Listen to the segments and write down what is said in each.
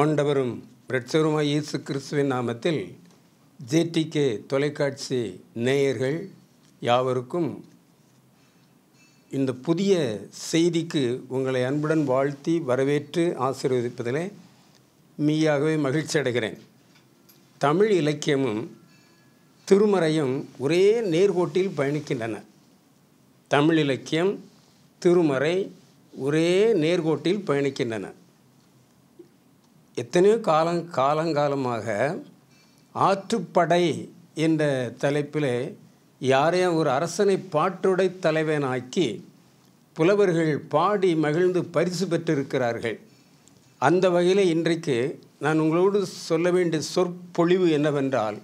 ஆண்டவரும் இரட்சகருமாய் இயேசு கிறிஸ்துவின் நாமத்தில் ஜேடிகே தொலைக்காட்சி நேயர்கள் யாவருக்கும் இந்த புதிய செய்திக்கு உங்களை அன்புடன் வாழ்த்தி வரவேற்று ஆசீர்வதிப்பதிலே மீயாகவே மகிழ்ச்சி அடைகிறேன். தமிழ் இலக்கியமும் திருமறையும் ஒரே நேர்கோட்டில் பயணிக்கின்றன. தமிழ் இலக்கியம் திருமறை ஒரே நேர்கோட்டில் பயணிக்கின்றன. எத்தனையோ காலம் காலங்காலமாக ஆற்றுப்படை என்ற தலைப்பில் யாரையும் ஒரு அரசனை பாட்டுடை தலைவனாக்கி புலவர்கள் பாடி மகிழ்ந்து பரிசு பெற்றிருக்கிறார்கள். அந்த வகையில் இன்றைக்கு நான் உங்களோடு சொல்ல வேண்டிய சொற்பொழிவு என்னவென்றால்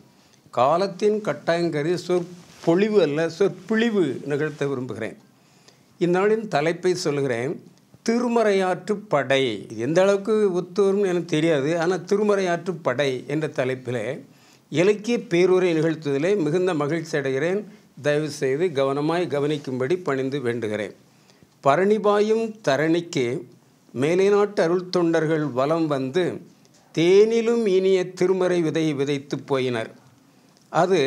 காலத்தின் கட்டாயங்கறி சொற்பொழிவு அல்ல சொற்பிழிவு நிகழ்த்த விரும்புகிறேன். இந்நாளின் தலைப்பை சொல்கிறேன் திருமறையாற்று படை இது எந்த அளவுக்கு ஒத்துவரும்னு எனக்கு தெரியாது. ஆனால் திருமறையாற்று படை என்ற தலைப்பில் இலக்கிய பேருரை நிகழ்த்துவதிலே மிகுந்த மகிழ்ச்சி அடைகிறேன். தயவு செய்து கவனமாய் கவனிக்கும்படி பணிந்து வேண்டுகிறேன். பரணிபாயும் தரணிக்கு மேலை நாட்டு அருள் தொண்டர்கள் வலம் வந்து தேனிலும் இனிய திருமறை விதை விதைத்து போயினர். அது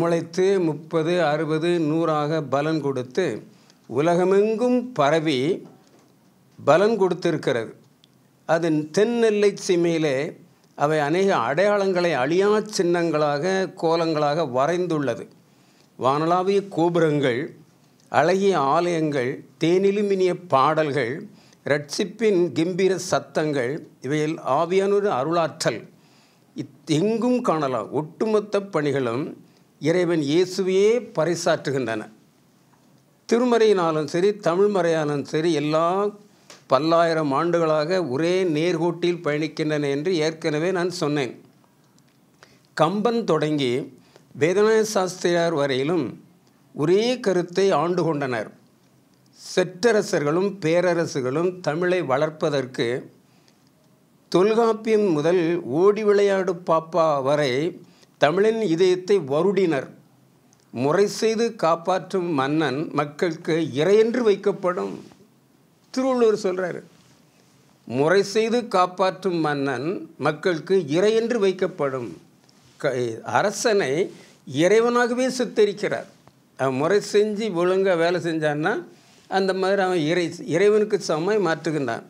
முளைத்து முப்பது அறுபது நூறாக பலன் கொடுத்து உலகமெங்கும் பரவி பலன் கொடுத்திருக்கிறது. அது தென்னெல்லை சீமையிலே அவை அநேக அடையாளங்களை அழியா சின்னங்களாக கோலங்களாக வரைந்துள்ளது. வானளாவிய கோபுரங்கள் அழகிய ஆலயங்கள் தேனிலுமினிய பாடல்கள் ரட்சிப்பின் கம்பீர சத்தங்கள் இவையில் ஆவியானொரு அருளாற்றல். எங்கும் காணலாம். ஒட்டுமொத்த பணிகளும் இறைவன் இயேசுவையே பறைசாற்றுகின்றன. திருமறையினாலும் சரி தமிழ்மறையாலும் சரி எல்லா பல்லாயிரம் ஆண்டுகளாக ஒரே நேர்கோட்டில் பயணிக்கின்றன என்று ஏற்கனவே நான் சொன்னேன். கம்பன் தொடங்கி வேதநாய சாஸ்திரியார் வரையிலும் ஒரே கருத்தை ஆண்டு கொண்டனர். செற்றரசர்களும் பேரரசுகளும் தமிழை வளர்ப்பதற்கு தொல்காப்பியம் முதல் ஓடி விளையாடு பாப்பா வரை தமிழின் இதயத்தை வருடினர். முறை செய்து காப்பாற்றும் மன்னன் மக்களுக்கு இறையென்று வைக்கப்படும். திருவள்ளுவர் சொல்கிறாரு முறை செய்து காப்பாற்றும் மன்னன் மக்களுக்கு இறையென்று வைக்கப்படும். க அரசனை இறைவனாகவே சித்தரிக்கிறார். அவன் முறை செஞ்சு ஒழுங்காக வேலை செஞ்சான்னா அந்த மாதிரி அவன் இறை இறைவனுக்கு சமமாய் மாற்றுகின்றான்.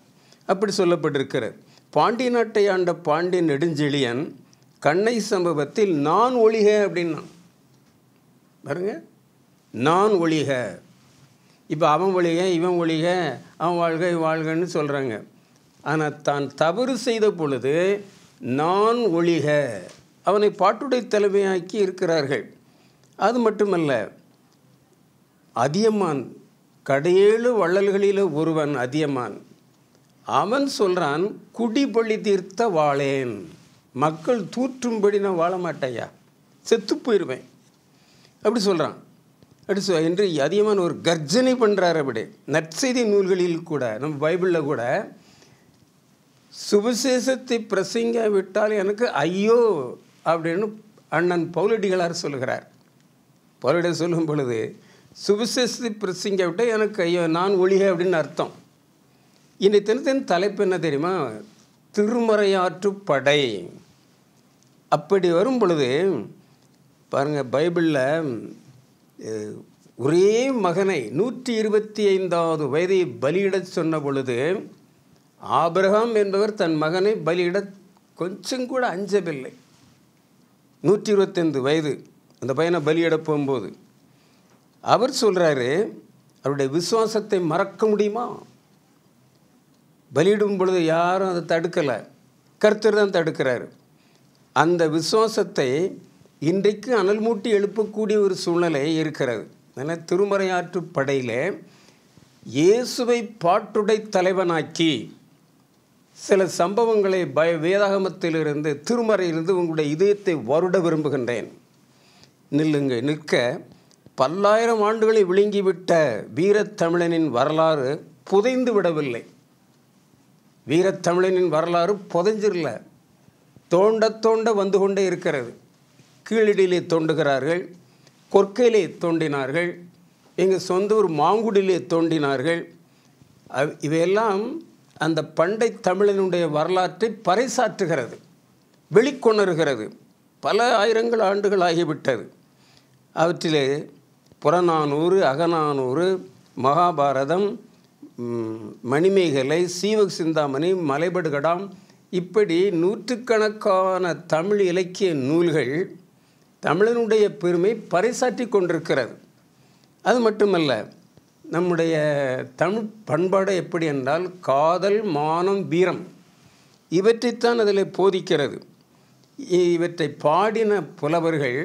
அப்படி சொல்லப்பட்டிருக்கிறார் பாண்டிய நாட்டை ஆண்ட பாண்டிய நெடுஞ்செழியன் கண்ணை சம்பவத்தில் நான் ஒளிக அப்படின்னான் பாருங்க. நான் ஒளிக இப்போ அவன் ஒழிக இவன் ஒழிக அவன் வாழ்க வாழ்கன்னு சொல்கிறாங்க ஆனால் தான் தவறு செய்த பொழுது நான் ஒழிக அவனை பாட்டுடை தலைமையாக்கி இருக்கிறார்கள். அது மட்டுமல்ல அதியமான் கடையேழு வள்ளல்களில் ஒருவன் அதியமான். அவன் சொல்கிறான் குடிபள்ளி தீர்த்த வாழேன் மக்கள் தூற்றும்படி நான் வாழ மாட்டேயா செத்து போயிடுவேன் அப்படி சொல்கிறான் அடிச்சு என்று அதிகமான ஒரு கர்ஜனை பண்ணுறார் அப்படி. நற்செய்தி நூல்களில் கூட நம்ம பைபிளில் கூட சுவிசேஷத்தை பிரசங்க விட்டால் எனக்கு ஐயோ அப்படின்னு அண்ணன் பௌலடிகளார் சொல்கிறார் பௌலடி சொல்லும் பொழுது சுவிசேஷத்தை பிரசங்க விட்டால் எனக்கு ஐயோ நான் ஒளிக அப்படின்னு அர்த்தம். இன்றைய தினத்தின் தலைப்பு என்ன தெரியுமா? திருமறையாற்று படை. அப்படி வரும் பொழுது பாருங்கள் பைபிளில் ஒரே மகனை நூற்றி இருபத்தி ஐந்தாவது வயதை பலியிடச் சொன்ன பொழுது ஆபிரகாம் என்பவர் தன் மகனை பலியிட கொஞ்சம் கூட அஞ்சவில்லை. நூற்றி இருபத்தைந்து வயது அந்த பையனை பலியிட போகும்போது. அவர் சொல்கிறாரு அவருடைய விசுவாசத்தை மறக்க முடியுமா? பலியிடும் பொழுது யாரும் அதை தடுக்கலை. கர்த்தர் தான் தடுக்கிறார். அந்த விசுவாசத்தை இன்றைக்கு அனல் மூட்டி எழுப்பக்கூடிய ஒரு சூழ்நிலை இருக்கிறது. அதனால் திருமறையாற்று படையில் இயேசுவை பாட்டுடை தலைவனாக்கி சில சம்பவங்களை பய வேதாகமத்திலிருந்து திருமறையிலிருந்து உங்களுடைய இதயத்தை வருட விரும்புகின்றேன். நில்லுங்க நிற்க. பல்லாயிரம் ஆண்டுகளை விழுங்கிவிட்ட வீரத்தமிழனின் வரலாறு புதைந்து விடவில்லை. வீரத்தமிழனின் வரலாறு புதைஞ்சிரல. தோண்ட தோண்ட வந்து கொண்டே இருக்கிறது. கீழடியிலே தோண்டுகிறார்கள் கொற்கையிலே தோண்டினார்கள் எங்கள் சொந்த ஊர் மாங்குடியிலே தோண்டினார்கள். இவையெல்லாம் அந்த பண்டை தமிழனுடைய வரலாற்றை பறைசாற்றுகிறது வெளிக்கொணர்கிறது. பல ஆயிரங்கள் ஆண்டுகள் ஆகிவிட்டது. அவற்றிலே புறநானூறு அகநானூறு மகாபாரதம் மணிமேகலை சீவக சிந்தாமணி மலைபடுகடாம் இப்படி நூற்றுக்கணக்கான தமிழ் இலக்கிய நூல்கள் தமிழனுடைய பெருமை பறைசாற்றி கொண்டிருக்கிறது. அது மட்டுமல்ல நம்முடைய தமிழ் பண்பாடு எப்படி என்றால் காதல் மானம் வீரம் இவற்றைத்தான் அதில் போதிக்கிறது. இவற்றை பாடின புலவர்கள்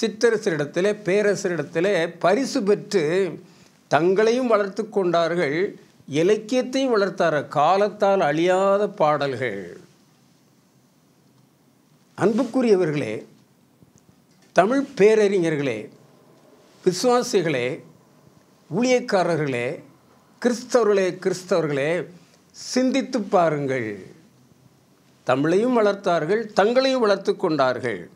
சித்தரசரிடத்தில் பேரரசரிடத்தில் பரிசு பெற்று தங்களையும் வளர்த்து கொண்டார்கள் இலக்கியத்தையும் வளர்த்தார காலத்தால் அழியாத பாடல்கள். அன்புக்குரியவர்களே தமிழ் பேரறிஞர்களே விசுவாசிகளே ஊழியக்காரர்களே கிறிஸ்தவர்களே கிறிஸ்தவர்களே சிந்தித்து பாருங்கள். தமிழையும் வளர்த்தார்கள் தங்களையும் வளர்த்து கொண்டார்கள்.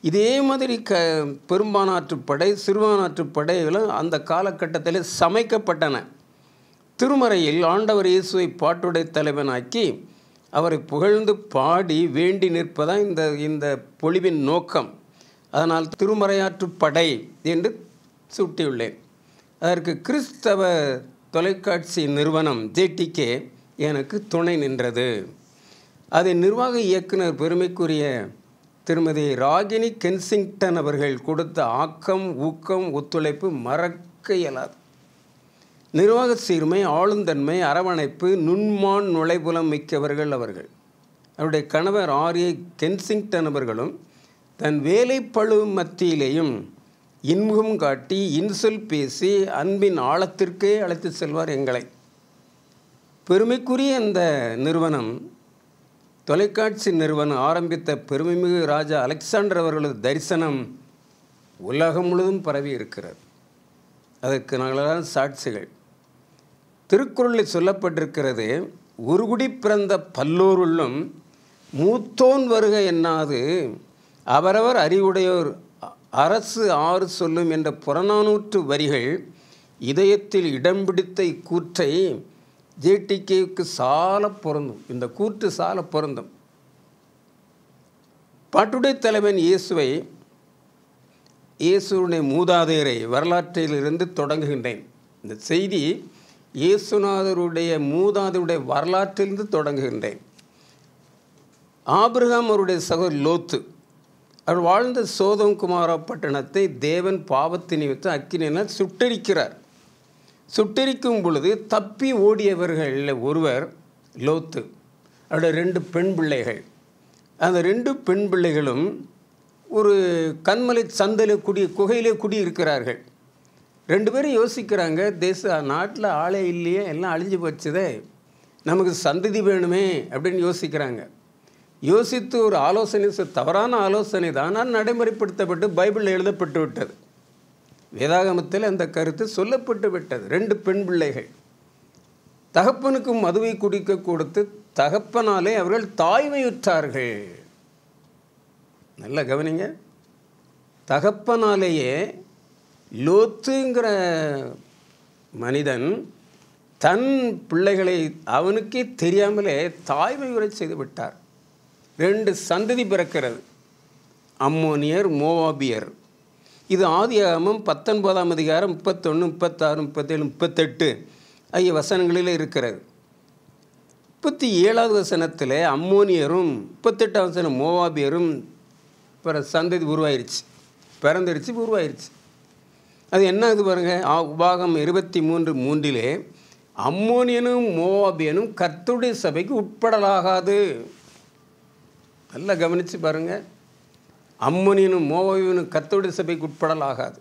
இதே மாதிரி க பெரும்பானாற்றுப்படை சிறுபானாற்றுப்படைகளும் அந்த காலகட்டத்தில் சமைக்கப்பட்டன. திருமறையில் ஆண்டவர் இயேசுவை பாட்டுடை தலைவனாக்கி அவரை புகழ்ந்து பாடி வேண்டி நிற்பதான் இந்த இந்த பொழிவின் நோக்கம். அதனால் திருமறையாற்றுப்படை என்று சூட்டியுள்ளேன். அதற்கு கிறிஸ்தவ தொலைக்காட்சி நிறுவனம் ஜேடிகே எனக்கு துணை நின்றது. அதை நிர்வாக இயக்குனர் பெருமைக்குரிய திருமதி ராகினி கென்சிங்டன் அவர்கள் கொடுத்த ஆக்கம் ஊக்கம் ஒத்துழைப்பு மறக்க இயலாது. நிர்வாக சீர்மை ஆளுந்தன்மை அரவணைப்பு நுண்மான் நுழைபுலம் மிக்கவர்கள் அவர்கள். அவருடைய கணவர் ஆர்ஏ கென்சிங்டன் அவர்களும் தன் வேலைப்பழு மத்தியிலேயும் இன்முகம் காட்டி இன்சொல் பேசி அன்பின் ஆழத்திற்கே அழைத்து செல்வார் எங்களை. பெருமைக்குரிய இந்த நிறுவனம் தொலைக்காட்சி நிறுவனம் ஆரம்பித்த பெருமைமிகு ராஜா அலெக்சாண்டர் அவர்களது தரிசனம் உலகம் முழுவதும் பரவி இருக்கிறது. அதற்கு நாங்களெல்லாம் சாட்சிகள். திருக்குறளில் சொல்லப்பட்டிருக்கிறது உருகுடி பிறந்த பல்லோருள்ளும் மூத்தோன் வருக என்னாது அவரவர் அறிவுடையோர். அரசு ஆறு சொல்லும் என்ற புறநானூற்று வரிகள் இதயத்தில் இடம் பிடித்த இக்கூற்றை ஜேடிகேவுக்கு சால பொருந்தும். இந்த கூற்று சால பொருந்தும். பாட்டுடை தலைவன் இயேசுவை இயேசுடைய மூதாதையரை வரலாற்றிலிருந்து தொடங்குகின்றேன். இந்த செய்தி இயேசுநாதருடைய மூதாதையுடைய வரலாற்றிலிருந்து தொடங்குகின்றேன். ஆபிரகாம் அவருடைய சகோதரர் லோத்து அவர் வாழ்ந்த சோதம் குமாரா பட்டணத்தை தேவன் பாவத்தை நிமித்தம் அக்கினியினால் சுட்டரிக்கிறார். சுட்டரிக்கும் பொழுது தப்பி ஓடியவர்களில் ஒருவர் லோத்து அவருடைய ரெண்டு பெண் பிள்ளைகள். அந்த ரெண்டு பெண் பிள்ளைகளும் ஒரு கண்மலை சந்தையில் குடி குகையிலே குடியிருக்கிறார்கள். ரெண்டு பேரும் யோசிக்கிறாங்க தேச நாட்டில் ஆளே இல்லையே எல்லாம் அழிஞ்சு போச்சுதே நமக்கு சந்ததி வேணுமே அப்படின்னு யோசிக்கிறாங்க. யோசித்து ஒரு ஆலோசனை தவறான ஆலோசனை தான் ஆனால் நடைமுறைப்படுத்தப்பட்டு பைபிளில் எழுதப்பட்டு விட்டது. வேதாகமத்தில் அந்த கருத்து சொல்லப்பட்டு விட்டது. ரெண்டு பெண் பிள்ளைகள். தகப்பனுக்கும் மதுவை குடிக்க கொடுத்து தகப்பனாலே அவர்கள் தாய்மையுற்றார்கள். நல்லா கவனிங்க. தகப்பனாலேயே லோத்துங்கிற மனிதன் தன் பிள்ளைகளை அவனுக்கே தெரியாமலே தாய்மை உரை செய்து விட்டார். ரெண்டு சந்ததி பிறக்கிறது. அம்மோனியர் மோவாபியர். இது ஆதியாகமம் பத்தொன்பதாம் அதிகாரம் முப்பத்தொன்று முப்பத்தாறு முப்பத்தேழு முப்பத்தெட்டு ஆகிய வசனங்களில் இருக்கிறது. முப்பத்தி ஏழாவது வசனத்தில் அம்மோனியரும் முப்பத்தெட்டாவது வசனம் மோவாபியரும் பிற சந்ததி உருவாயிருச்சு. பிறந்துருச்சு உருவாயிருச்சு. அது என்ன இது பாருங்கள் ஆ- உபாகம் இருபத்தி மூன்று மூன்றிலே அம்மோனியனும் மோவாபியனும் கர்த்துடைய சபைக்கு உட்படலாகாது. நல்லா கவனித்து பாருங்கள் அம்மோனியனும் மோவாபியனும் கத்தோடைய சபைக்கு உட்படலாகாது.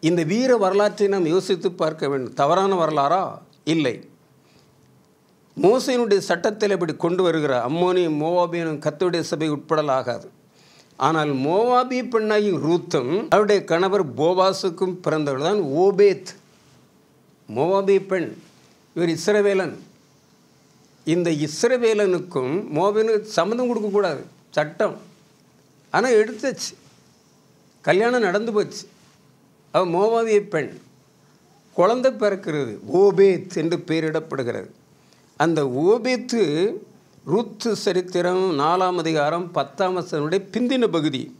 இந்த வீர வரலாற்றை நாம் யோசித்து பார்க்க வேண்டும். தவறான வரலாறா? இல்லை. மோசையினுடைய சட்டத்தில் இப்படி கொண்டு வருகிற அம்மோனியும் மோவாபியனும் கத்தோடைய சபை உட்படலாகாது. ஆனால் மோவாபி பெண்ணாகி ரூத்தும் அவருடைய கணவர் போவாஸுக்கும் பிறந்தவள் தான் ஓபேத். மோவாபி பெண் இவர் இஸ்ரவேலன். இந்த இஸ்ரவேலனுக்கும் மோபினுக்கு சம்மந்தம் கொடுக்கக்கூடாது சட்டம். ஆனால் எடுத்துச்சு. கல்யாணம் நடந்து போச்சு. அவள் மோவாதிய பெண். குழந்தை பிறக்கிறது. ஓபேத் என்று பெயரிடப்படுகிறது. அந்த ஓபேத்து ருத்து சரித்திரம் நாலாம் அதிகாரம் பத்தாம் வசனுடைய பிந்தின பகுதி.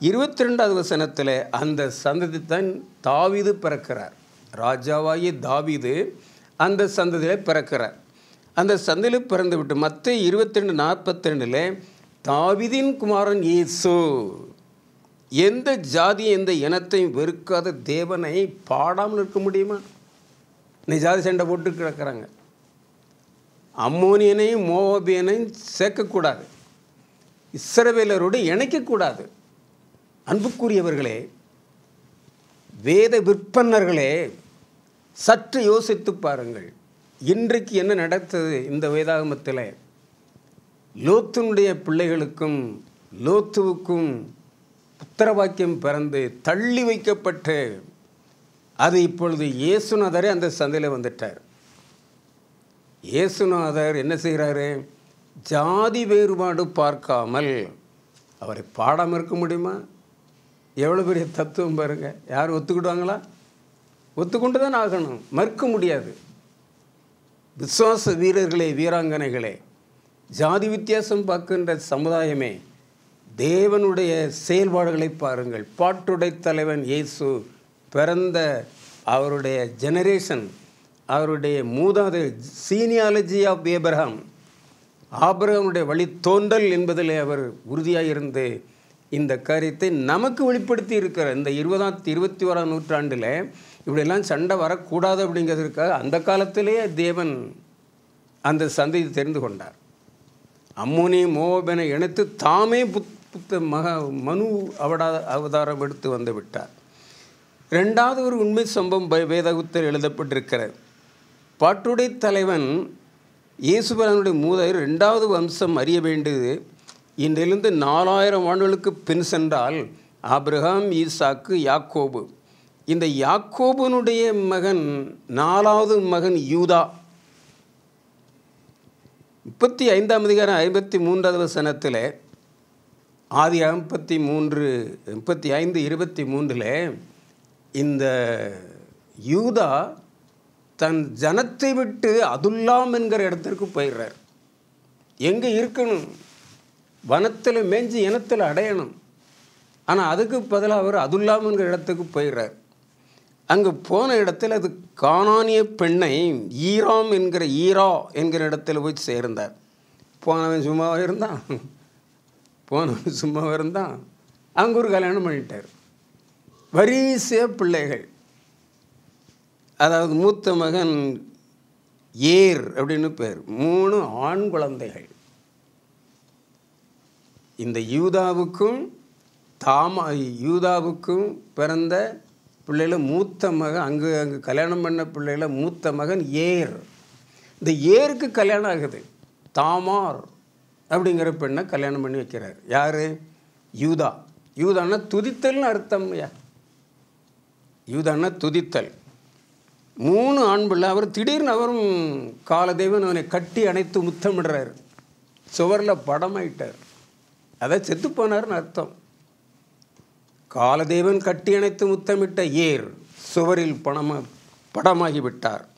இருபத்தி ரெண்டாவது வசனத்தில் அந்த சந்ததி தான் தாவீது பிறக்கிறார். ராஜாவாகிய தாவீது அந்த சந்ததியில் பிறக்கிறார். அந்த சந்தையில் பிறந்து விட்டு மற்ற இருபத்தி ரெண்டு நாற்பத்தி ரெண்டில் தாவிதின் குமாரன் இயேசு. எந்த ஜாதி எந்த இனத்தையும் வெறுக்காத தேவனை பாடாமல் இருக்க முடியுமா? நீ ஜாதி சண்டை போட்டு கிடக்கிறாங்க. அம்மோனியனையும் மோபியனையும் சேர்க்கக்கூடாது. இஸ்ரவேலரோடு இணைக்கக்கூடாது. அன்புக்குரியவர்களே வேத விற்பன்னர்களே சற்று யோசித்து பாருங்கள். இன்றைக்கு என்ன நடத்தது இந்த வேதாகமத்தில்? லோத்துனுடைய பிள்ளைகளுக்கும் லோத்துவுக்கும் புத்திரவாக்கியம் பிறந்து தள்ளி வைக்கப்பட்டு அது இப்பொழுது இயேசுநாதரே அந்த சந்தையில் வந்துட்டார். இயேசுநாதர் என்ன செய்கிறாரு? ஜாதி வேறுபாடு பார்க்காமல் அவரை பாடாமல் இருக்க முடியுமா? எவ்வளோ பெரிய தத்துவம் பாருங்கள் யார் ஒத்துக்கிடுவாங்களா? ஒத்துக்கொண்டு தான் ஆகணும். மறுக்க முடியாது. விசுவாச வீரர்களே வீராங்கனைகளே ஜாதி வித்தியாசம் பார்க்கின்ற சமுதாயமே தேவனுடைய செயல்பாடுகளை பாருங்கள். பாட்டுடை தலைவன் இயேசு பிறந்த அவருடைய ஜெனரேஷன் அவருடைய மூதாது சீனியாலஜி ஆஃப் ஏப்ரஹாம் ஆபிரகாமுடைய வழி தோன்றல் என்பதில் அவர் உறுதியாக இருந்து இந்த காரியத்தை நமக்கு வெளிப்படுத்தி இருக்கிறார். இந்த இருபதாம் இருபத்தி ஓராம் நூற்றாண்டில் இப்படியெல்லாம் சண்டை வரக்கூடாது அப்படிங்கிறதுக்காக அந்த காலத்திலேயே தேவன் அந்த சந்தையை தெரிந்து கொண்டார். அம்முனி மோபனை இணைத்து தாமே புத் புத்த மக மனு அவடா அவதாரம் எடுத்து வந்து விட்டார். ரெண்டாவது ஒரு உண்மை சம்பவம் ப- வேதகுத்தில் எழுதப்பட்டிருக்கிறது. பாட்டுடை தலைவன் இயேசுபரனுடைய மூதையர் ரெண்டாவது வம்சம் அறிய வேண்டியது இன்றிலிருந்து நாலாயிரம் ஆண்டுகளுக்கு பின் சென்றால் ஆப்ரஹாம் ஈசாக்கு யாக்கோபு இந்த யாக்கோபனுடைய மகன் நாலாவது மகன் யூதா. முப்பத்தி ஐந்தாம் அதிகாரம் ஐம்பத்தி மூன்றாவது வசனத்தில் ஆதி ஐம்பத்தி மூன்று முப்பத்தி ஐந்து இருபத்தி மூன்றில் இந்த யூதா தன் ஜனத்தை விட்டு அதுல்லாம் என்கிற இடத்திற்கு போயிடுறார். எங்கே இருக்கணும்? வனத்தில் மேஞ்சி இனத்தில் அடையணும். ஆனால் அதுக்கு பதிலாக அவர் அதுல்லாம் என்கிற இடத்துக்கு போயிடுறார். அங்கே போன இடத்தில் அது காணானிய பெண்ணை ஈராம் என்கிற ஈரா என்கிற இடத்துல போய் சேர்ந்தார். போனவன் சும்மாவாக இருந்தான்? போனவன் சும்மாவாக இருந்தான்? அங்கே ஒரு கல்யாணம் பண்ணிட்டார். வரிசைய பிள்ளைகள். அதாவது மூத்த மகன் ஏர் அப்படின்னு பேர். மூணு ஆண் குழந்தைகள். இந்த யூதாவுக்கும் தாமா யூதாவுக்கும் பிறந்த பிள்ளைகள மூத்த மகன் அங்கு அங்கு கல்யாணம் பண்ண பிள்ளைகள மூத்த மகன் ஏர். இந்த ஏருக்கு கல்யாணம் ஆகுது. தாமார் அப்படிங்கிற பெண்ணை கல்யாணம் பண்ணி வைக்கிறார். யார்? யூதா. யூதான்னா துதித்தல்னு அர்த்தம் ஐயா. யூதான்னா துதித்தல். மூணு ஆண் பிள்ளை. அவர் திடீர்னு அவரும் காலதெய்வன் அவனை கட்டி அணைத்து முத்தமிடுறார். சுவரில் படமாயிட்டார். அதை செத்து போனார்னு அர்த்தம். காலதேவன் கட்டி அணைத்து முத்தமிட்ட ஏர் சுவரில் பணமா படமாகி விட்டார்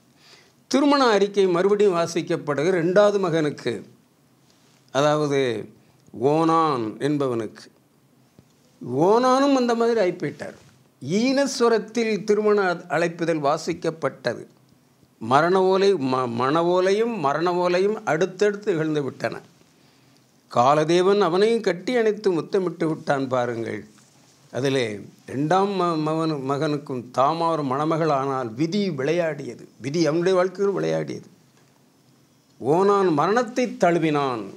திருமண அறிக்கை மறுபடியும் வாசிக்கப்படுது ரெண்டாவது மகனுக்கு. அதாவது ஓனான் என்பவனுக்கு. ஓனானும் அந்த மாதிரி ஆகிப்போயிட்டார் ஈனஸ்வரத்தில் திருமண அழைப்புதல் வாசிக்கப்பட்டது. மரண ஓலை ம மணவோலையும் ஓலையும் மரண ஓலையும் அடுத்தடுத்து எழுந்து விட்டன. காலதேவன் அவனையும் கட்டி அணைத்து முத்தமிட்டு விட்டான் பாருங்கள். அதிலே ரெண்டாம் ம மகனு மகனுக்கும் தாமார் மணமகள் ஆனால் விதி விளையாடியது. விதி அவனுடைய வாழ்க்கையில் விளையாடியது. ஓனான் மரணத்தை தழுவினான்.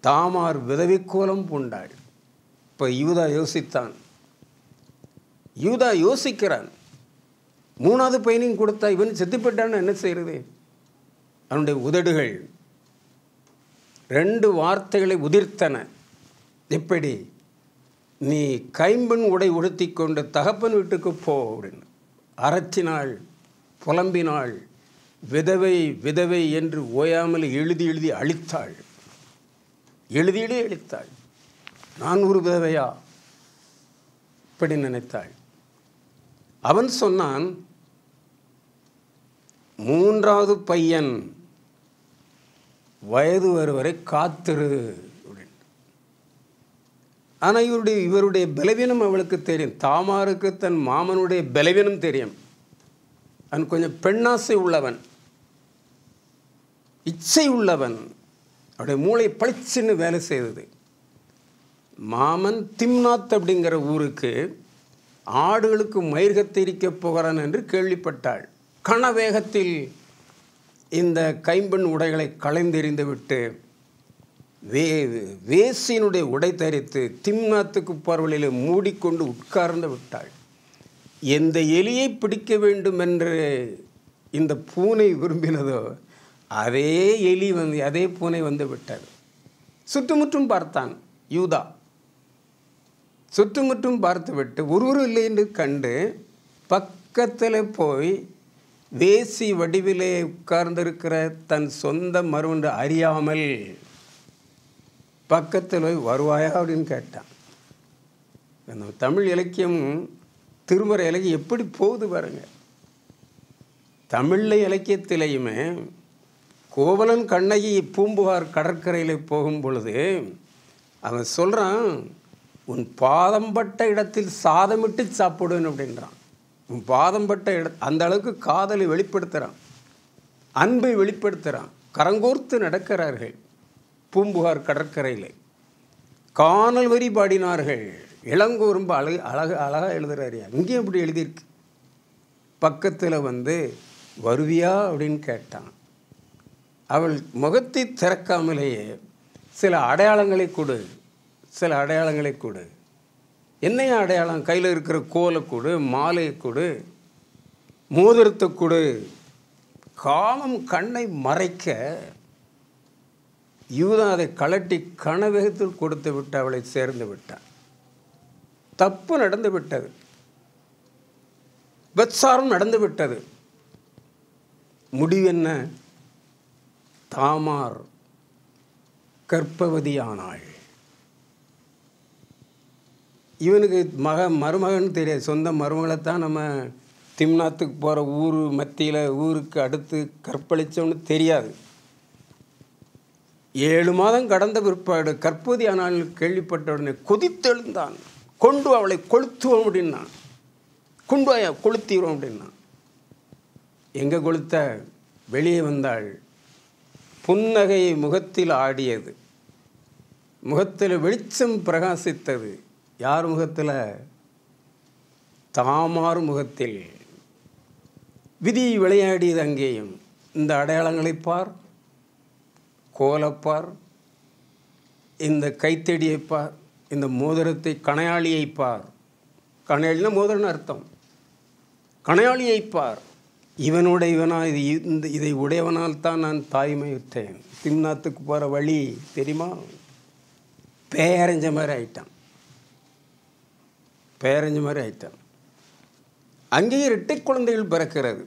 தாமார் விதவிக்கோலம் பூண்டாள் இப்போ யூதா யோசித்தான். யூதா யோசிக்கிறான். மூணாவது பையனையும் கொடுத்தா இவன் செத்துப்பட்டான்னு என்ன செய்கிறது அவனுடைய உதடுகள் ரெண்டு வார்த்தைகளை உதிர்த்தன. எப்படி? நீ கைம்பெண் உடை உடுத்தி கொண்டு தகப்பன் வீட்டுக்கு போ அப்படின்னு. அரற்றினாள் புலம்பினாள் விதவை விதவை என்று ஓயாமல் எழுதி எழுதி அழித்தாள். எழுதி எழுதி அழித்தாள். நான் ஒரு விதவையா? இப்படி நினைத்தாள். அவன் சொன்னான் மூன்றாவது பையன் வயது வருவரை காத்திரு. ஆனால் இவருடைய இவருடைய பலவீனம் அவளுக்கு தெரியும். தாமாருக்கு தன் மாமனுடைய பலவீனம் தெரியும். அவன் கொஞ்சம் பெண்ணாசை உள்ளவன். இச்சை உள்ளவன். அவருடைய மூளை பளிச்சுன்னு வேலை செய்தது. மாமன் திம்னாத் அப்படிங்கிற ஊருக்கு ஆடுகளுக்கு மயிர்கத்திரிக்க போகிறான் என்று கேள்விப்பட்டாள். கனவேகத்தில் இந்த கைம்பெண் உடைகளை களைந்தெறிந்து விட்டு வே வேசியினுடைய உடை தரித்து திம்னாத்துக்கு போர்வழியில் மூடிக்கொண்டு உட்கார்ந்து விட்டாள். எந்த எலியை பிடிக்க வேண்டும் என்று இந்த பூனை விரும்பினதோ அதே எலி வந்து அதே பூனை வந்து விட்டது. சுற்றுமுற்றும் பார்த்தான் யூதா. சுற்றுமுற்றும் பார்த்துவிட்டு ஒருவரும் இல்லை என்று கண்டு பக்கத்தில் போய் வேசி வடிவிலே உட்கார்ந்திருக்கிற தன் சொந்த மருவென்று அறியாமல் பக்கத்தில் போய் வருவாயா அப்படின்னு கேட்டான். அந்த தமிழ் இலக்கியம் திருமறை இலக்கியம் எப்படி போகுது பாருங்க. தமிழ் இலக்கியத்திலையுமே கோவலன் கண்ணகி பூம்புகார் கடற்கரையில் போகும் பொழுது அவன் சொல்கிறான் உன் பாதம் பட்ட இடத்தில் சாதமிட்டு சாப்பிடுவேன் அப்படின்றான். உன் பாதம் பட்ட இட அந்த அளவுக்கு காதலை வெளிப்படுத்துகிறான் அன்பை வெளிப்படுத்துகிறான் கரங்கோர்த்து நடக்கிறார்கள். பூம்புகார் கடற்கரையில். காணல் வரி பாடினார்கள். இளங்கோ ரொம்ப அழகு அழகு அழகாக எழுதுறாரு இங்கேயும் அப்படி எழுதியிருக்கு? பக்கத்தில் வந்து வருவியா? அப்படின்னு கேட்டான். அவள் முகத்தை திறக்காமலேயே சில அடையாளங்களை கொடு சில அடையாளங்களை கொடு. என்னையா அடையாளம்? கையில் இருக்கிற கோலை கொடு மாலையை கொடு மோதிரத்தை கொடு. காலம் கண்ணை மறைக்க யூதா அதை கலட்டி கனவேகத்தில் கொடுத்து விட்டு அவளை சேர்ந்து விட்டான். தப்பு நடந்து விட்டது. பத்சாரம் நடந்து விட்டது. முடிவு என்ன? தாமார் கற்பவதியானாள் இவனுக்கு மக மருமகன் தெரியாது சொந்த மருமகளைத்தான் நம்ம திம்னாத்துக்கு போகிற ஊர் மத்தியில் ஊருக்கு அடுத்து கற்பழித்தோன்னு தெரியாது. ஏழு மாதம் கடந்த பிற்பாடு கற்பூதி ஆனால் கேள்விப்பட்ட உடனே கொதித்தெழுந்தான். கொண்டு அவளை கொளுத்துவோம் அப்படின்னா கொண்டு கொளுத்திடுவோம் அப்படின்னா எங்கே கொளுத்த? வெளியே வந்தாள். புன்னகை முகத்தில் ஆடியது. முகத்தில் வெளிச்சம் பிரகாசித்தது. யார் முகத்தில்? தாமார் முகத்தில். விதி விளையாடியது அங்கேயும். இந்த அடையாளங்களை பார். கோலப்பார் இந்த கைத்தடியை பார் இந்த மோதிரத்தை கணையாளியை பார். கணையாளினா மோதிரன்னு அர்த்தம். கணையாளியை பார். இவனோட இவனா இது இந்த இதை உடையவனால் தான் நான் தாய்மையுற்றேன். திம்னாத்துக்கு போகிற வழி தெரியுமா? பேரஞ்ச மாதிரி ஆயிட்டான். பேரஞ்ச மாதிரி ஆயிட்டான். அங்கேயே இரட்டை குழந்தைகள் பிறக்கிறது.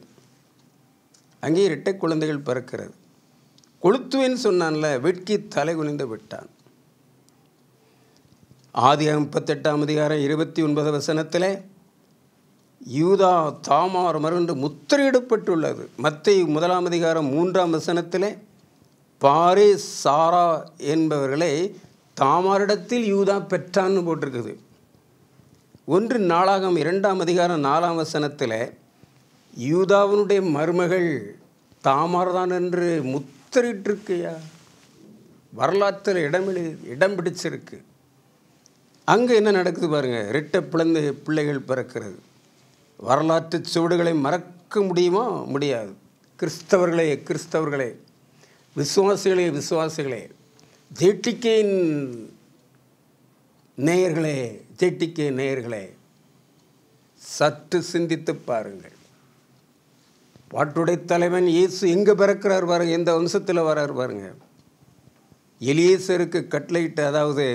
அங்கேயே இரட்டை குழந்தைகள் பிறக்கிறது. கொளுத்துவேன்னு சொன்னான்ல வெட்கி தலை குனிந்து விட்டான். ஆதி முப்பத்தெட்டாம் அதிகாரம் இருபத்தி ஒன்பது வசனத்தில் யூதா தாமார் மருந்து முத்திரையிடப்பட்டுள்ளது. மத்தை முதலாம் அதிகாரம் மூன்றாம் வசனத்தில் பாரே சாரா என்பவர்களை தாமாரிடத்தில் யூதா பெற்றான்னு போட்டிருக்குது. ஒன்று நாளாகம் இரண்டாம் அதிகாரம் நாலாம் வசனத்தில் யூதாவினுடைய மருமகள் தாமார் தான் என்று முத் முத்திரிட்டிருக்கையா வரலாற்றில் இடம் இடம் பிடிச்சிருக்கு. அங்கே என்ன நடக்குது பாருங்கள் ரெட்டை பிளந்து பிள்ளைகள் பிறக்கிறது. வரலாற்று சுவடுகளை மறக்க முடியுமா? முடியாது. கிறிஸ்தவர்களே கிறிஸ்தவர்களே விசுவாசிகளே விசுவாசிகளே ஜேட்டிக்கையின் நேயர்களே ஜேட்டிக்கை நேயர்களே சற்று சிந்தித்து பாருங்கள். பாட்டுடை தலைவன் இயேசு எங்கே பிறக்கிறார் பாருங்க எந்த வம்சத்தில் வரார் பாருங்க. எலியேசருக்கு கட்டளையிட்டு அதாவது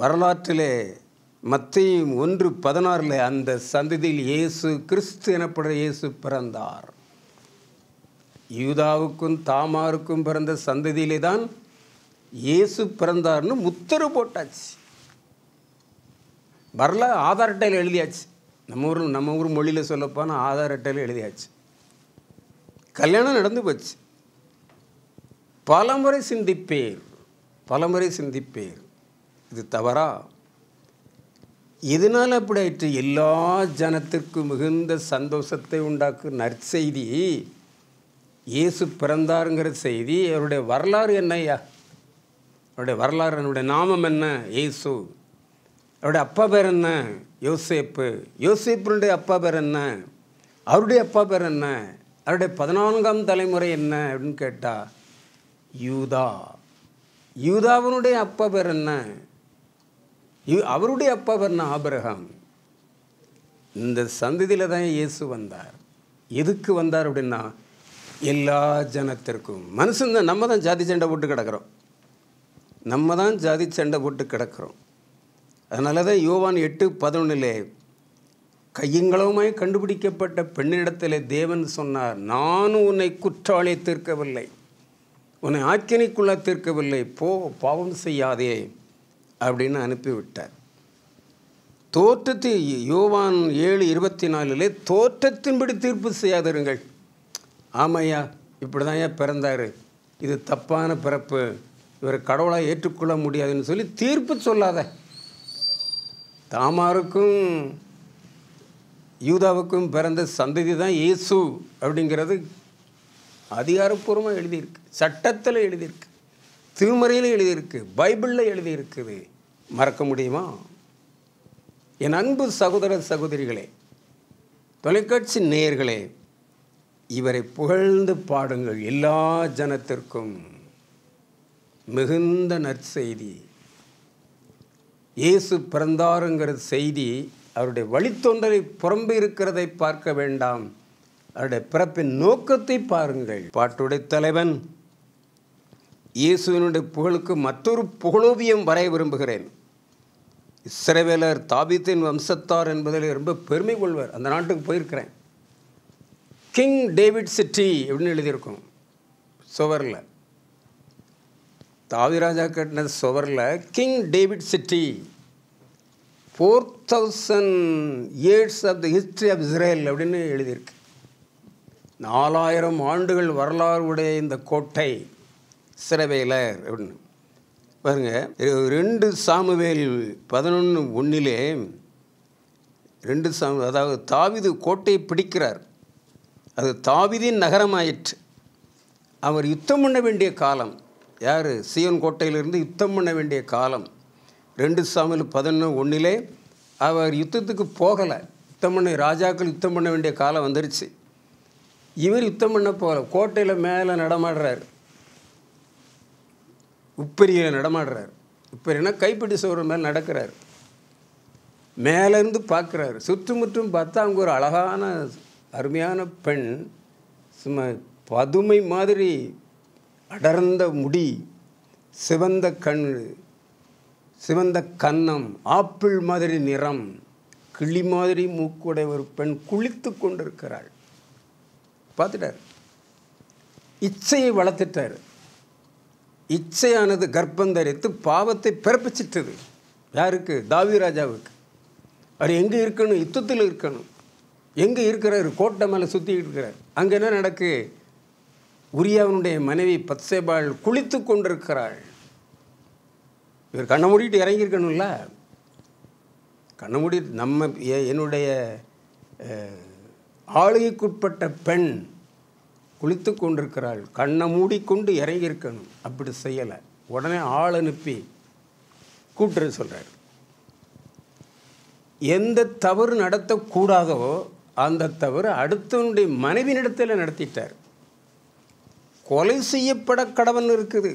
வரலாற்றிலே மத்தையும் ஒன்று பதினாறில் அந்த சந்ததியில் இயேசு கிறிஸ்து எனப்படுற இயேசு பிறந்தார். யூதாவுக்கும் தாமாருக்கும் பிறந்த சந்ததியிலே தான் இயேசு பிறந்தார்னு முத்திரை போட்டாச்சு. வரல ஆதார் அட்டையில் எழுதியாச்சு. நம்ம ஊர் நம்ம ஊர் மொழியில் சொல்லப்போனால் ஆதார் அட்டையில் எழுதியாச்சு. கல்யாணம் நடந்து போச்சு. பலமுறை சிந்திப்பேர் பலமுறை சிந்திப்பேர் இது தவறா? இதனால் அப்படி ஆயிற்று? எல்லா ஜனத்திற்கும் மிகுந்த சந்தோஷத்தை உண்டாக்கும் நற்செய்தி இயேசு பிறந்தாருங்கிற செய்தி அவருடைய வரலாறு என்னய்யா அவருடைய வரலாறு என்னுடைய நாமம் என்ன? இயேசு. அவருடைய அப்பா பேர் என்ன? யோசேப்பு. யோசேப்பினுடைய அப்பா பேர் என்ன? அவருடைய அப்பா பேர் என்ன? அவருடைய பதினான்காம் தலைமுறை என்ன அப்படின்னு கேட்டால் யூதா. யூதாவினுடைய அப்பா பேர் என்ன? யூ- அவருடைய அப்பா பேர் என்ன? ஆபிரகாம். இந்த சந்ததியில் தான் இயேசு வந்தார். எதுக்கு வந்தார் அப்படின்னா எல்லா ஜனத்திற்கும் மனுஷன் தான் நம்ம தான் ஜாதி சண்டை போட்டு கிடக்கிறோம். நம்ம தான் ஜாதி சண்டை போட்டு கிடக்கிறோம். அதனால தான் யோவான் எட்டு பதினொன்றிலே கையங்களவுமாய் கண்டுபிடிக்கப்பட்ட பெண்ணிடத்திலே தேவன் சொன்னார் நானும் உன்னை குற்றாளி தீர்க்கவில்லை. உன்னை ஆக்கினைக்குள்ள தீர்க்கவில்லை. போ பாவம் செய்யாதே அப்படின்னு அனுப்பிவிட்டார். தோற்றத்தை யோவான் ஏழு இருபத்தி நாலிலே தோற்றத்தின்படி தீர்ப்பு செய்யாதிருங்கள். ஆமையா இப்படி தான் ஏன் பிறந்தார். இது தப்பான பிறப்பு. இவரை கடவுளாக ஏற்றுக்கொள்ள முடியாதுன்னு சொல்லி தீர்ப்பு சொல்லாத. தாமாருக்கும் யூதாவுக்கும் பிறந்த சந்ததி தான் இயேசு அப்படிங்கிறது அதிகாரப்பூர்வமாக எழுதியிருக்கு. சட்டத்தில் எழுதியிருக்கு. திருமறையில் எழுதியிருக்கு. பைபிளில் எழுதியிருக்குது. மறக்க முடியுமா? என் அன்பு சகோதர சகோதரிகளே தொலைக்காட்சி நேயர்களே இவரை புகழ்ந்து பாடுங்கள் எல்லா ஜனத்திற்கும் மிகுந்த நற்செய்தி. இயேசு பிறந்தாருங்கிற செய்தி அவருடைய வழித்தொண்டரை புறம்பு இருக்கிறதை பார்க்க வேண்டாம். அவருடைய பிறப்பின் நோக்கத்தை பாருங்கள். பாட்டுடைய தலைவன் இயேசுவினுடைய புகழுக்கு மற்றொரு புகழோவியம் வரைய விரும்புகிறேன். இஸ்ரவேலர் தாபித்தின் வம்சத்தார் என்பதில் ரொம்ப பெருமை கொள்வர். அந்த நாட்டுக்கு போயிருக்கிறேன். கிங் டேவிட் சிட்டி அப்படின்னு எழுதியிருக்கும். சுவரில். தாவிராஜா கட்டின சுவரில் King David city. Four thousand years of the history of Israel அப்படின்னு எழுதியிருக்கு. நாலாயிரம் ஆண்டுகள் வரலாறு உடைய இந்த கோட்டை சிறவேலர் அப்படின்னு. பாருங்க ரெண்டு சாமுவேல் பதினொன்று ஒன்றிலே ரெண்டு சாமு அதாவது தாவிது கோட்டையை பிடிக்கிறார். அது தாவிதின் நகரமாயிற்று. அவர் யுத்தம் பண்ண வேண்டிய காலம் யார்? சியோன் கோட்டையிலிருந்து யுத்தம் பண்ண வேண்டிய காலம். ரெண்டு சாமியில் பதினொன்று ஒன்றிலே அவர் யுத்தத்துக்கு போகலை. யுத்தம் பண்ண ராஜாக்கள் யுத்தம் பண்ண வேண்டிய காலம் வந்துருச்சு. இவர் யுத்தம் பண்ண போகல. கோட்டையில் மேலே நடமாடுறார். உப்பரியில் நடமாடுறார். உப்பரினா கைப்பிடி சோறு மேலே நடக்கிறார். மேலேருந்து பார்க்குறாரு சுற்றுமுற்றும் பார்த்தா அவங்க ஒரு அழகான அருமையான பெண் சும்மா பதுமை மாதிரி அடர்ந்த முடி சிவந்த கண் சிவந்த கன்னம் ஆப்பிள் மாதிரி நிறம் கிளி மாதிரி மூக்குடைய ஒரு பெண் குளித்து கொண்டிருக்கிறாள். பார்த்துட்டார். இச்சையை வளர்த்துட்டார். இச்சையானது கர்ப்பம் தரித்து பாவத்தை பிறப்பிச்சிட்டது. யாருக்கு? தாவி ராஜாவுக்கு. அவர் எங்கே இருக்கணும்? யுத்தத்தில் இருக்கணும். எங்கே இருக்கிறார்? கோட்டை மேலே சுற்றிக்கிட்டு இருக்கிறார். அங்கே என்ன நடக்கு? உரியாவனுடைய மனைவி பத்சேபாள் குளித்து கொண்டிருக்கிறாள். இவர் கண்ணை மூடிட்டு இறங்கியிருக்கணும்ல. கண்ணை மூடி நம்ம என்னுடைய ஆளுகைக்குட்பட்ட பெண் குளித்து கொண்டிருக்கிறாள். கண்ணை மூடிக்கொண்டு இறங்கியிருக்கணும். அப்படி செய்யலை. உடனே ஆள் அனுப்பி கூட்டுற சொல்கிறார் எந்த தவறு நடத்தக்கூடாதோ அந்த தவறு அடுத்தவனுடைய மனைவியிடத்தில் நடத்திட்டார். கொலை செய்யப்பட கடவன் இருக்குது.